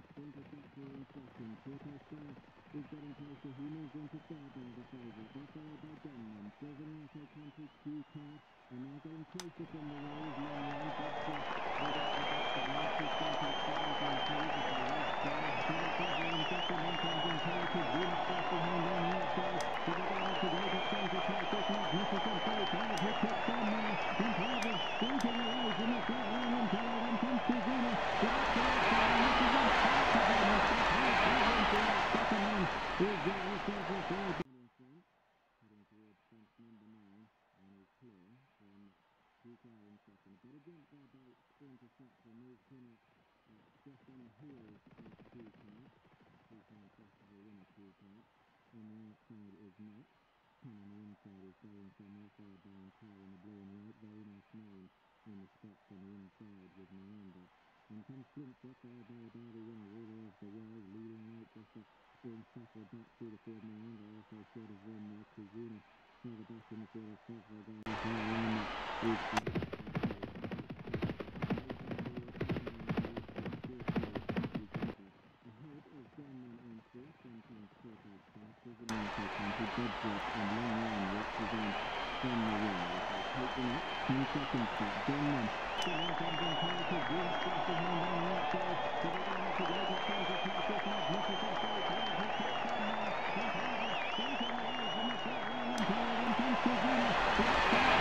sprinters back here in second. Porto Star is getting closer. He moves into third there, the favourite. They're followed by Denman. Silviniaco Conti Cue Card are now getting closer from the rails. Long run. Bobster without the back that makes his sprinters silent and cold race by. Double cover in second. Then comes Imperative Venus fast behind on the outside. So they're going up to go to centre track. This magnificent boat. Hard hit kicks on now. Imperative scraping away from the front line. Impello then comes Kizuna. But up to jump there by up uh, just on the a World, leading right just to bring settled back through the field. Miranda also short of one there. Kizuna further back in the field as Foswell going high line with is Denman in then comes Porto Star, Silviniaco Conti, Bedford and Long Run represent from the rails. Thank you.